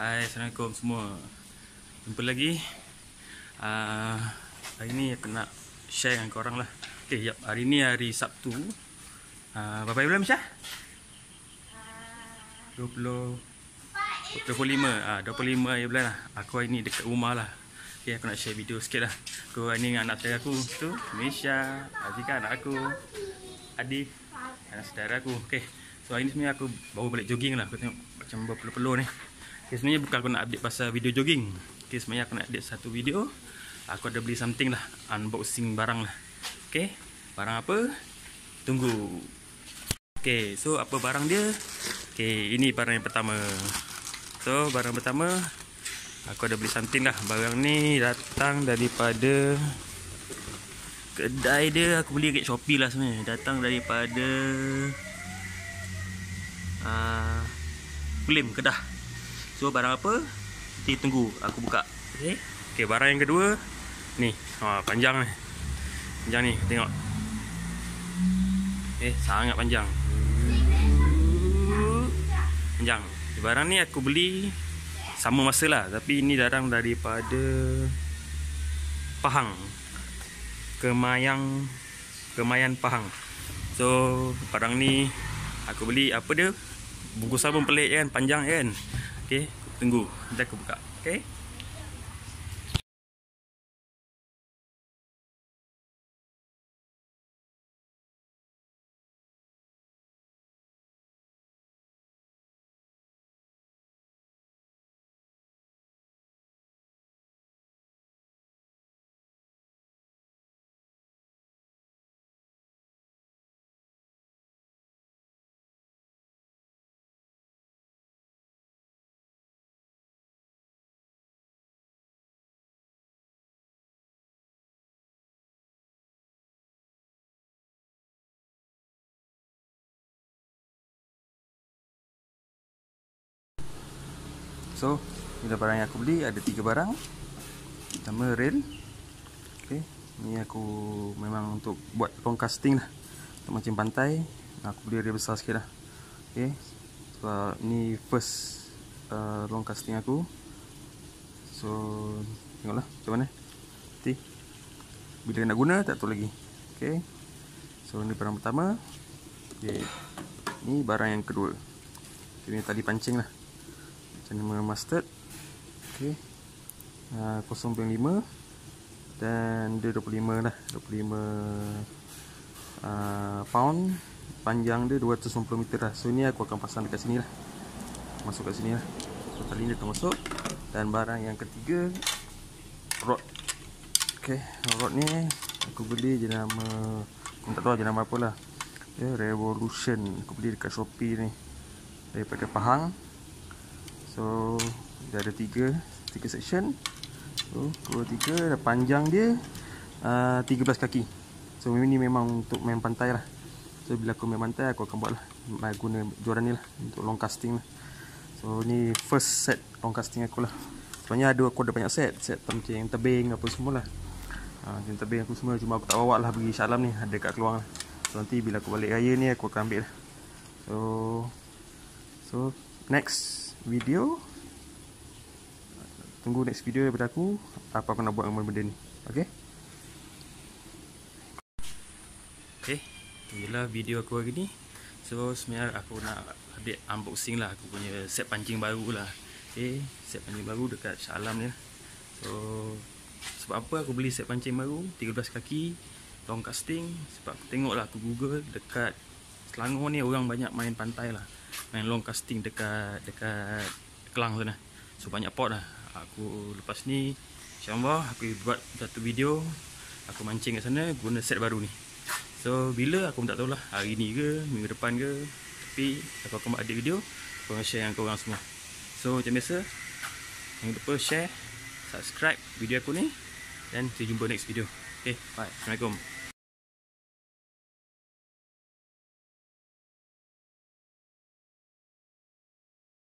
Hai, Assalamualaikum semua. Jumpa lagi. Uh, Hari ni aku nak share dengan korang lah. Okay, yap, hari ni hari Sabtu. Uh, Berapa bulan Syah? 20 25 ah 25 hari bulan lah. Aku hari ni dekat rumah lah. Okay, aku nak share video sikit lah. Aku hari ni dengan anak saudara aku. Tu, Misha Azika anak aku. Adif Anak saudara aku. Okay, so hari ni sebenarnya aku baru balik jogging lah. Aku tengok macam berpeluh-peluh ni Okay, sebenarnya bukan aku nak update pasal video jogging. Okay, sebenarnya aku nak update satu video. Aku ada beli something lah Unboxing barang lah. Okay, barang apa? Tunggu. Okay, so apa barang dia? Okay, ini barang yang pertama. So, barang pertama Aku ada beli something lah. Barang ni datang daripada Kedai dia. Aku beli kat Shopee lah sebenarnya. Datang daripada uh, Kulim, Kedah So, barang apa? Nanti tunggu Aku buka. Okay, okay barang yang kedua Ni, ha, panjang ni. Panjang ni, tengok. Eh, sangat panjang. Panjang. Barang ni aku beli Sama masa lah Tapi ini datang daripada Pahang. Kemayang Kemayan Pahang. So Barang ni Aku beli apa dia? Bungkusan pun pelik kan Panjang kan Okay Tunggu. Nanti aku buka. Okay So, ini barang yang aku beli ada tiga barang. Pertama rail. Okey, ni aku memang untuk buat long casting lah. Untuk mancing pantai. Aku beli rail besar sikit lah. Okey. Sebab ni first uh, long casting aku. So, tengoklah macam mana. Nanti bila nak guna tak tahu lagi. Okey. So, ni barang pertama. Okey. Ni barang yang kedua. Ini tali pancing lah cinema mustard okey uh, 0.5 dan dia 25 lah. 25 uh, pound. Panjang dia 290 meter lah. So ni aku akan pasang dekat sini lah. Masuk kat sini lah. So tali ni akan masuk. Dan barang yang ketiga rod. Okey rod ni aku beli jenama aku tak tahu jenama apa lah. Yeah, revolution. Aku beli dekat shopee ni. Daripada Pahang So dia ada tiga tiga section. Dua tiga dan panjang dia uh, 13 kaki. So ini memang untuk main pantai lah. So bila aku main pantai aku akan buat lah guna joran ni lah untuk long casting lah. So ni first set long casting aku lah. Sebenarnya ada aku ada banyak set, set macam yang tebing apa semua lah. Uh, yang tebing aku semua cuma aku tak bawa lah pergi Syalam ni ada kat keluar lah. So nanti bila aku balik raya ni aku akan ambil lah. So so next video. Tunggu next video daripada aku. Apa aku nak buat dengan benda ni? Okey? Okey inilah video aku hari ni. So sebenarnya aku nak update unboxing lah. Aku punya set pancing baru lah. Okey set pancing baru dekat Shah Alam ni lah. so sebab apa aku beli set pancing baru? 13 kaki long casting. Sebab aku tengok lah aku google dekat Selangor ni orang banyak main pantai lah main long casting dekat dekat Kelang sana. So banyak pot lah. Aku lepas ni insyaallah aku buat satu video aku mancing kat sana guna set baru ni. So bila aku pun tak tahulah hari ni ke minggu depan ke tapi aku akan buat video aku akan share dengan korang semua. So macam biasa jangan lupa share, subscribe video aku ni dan kita jumpa next video. Okay, bye. Assalamualaikum.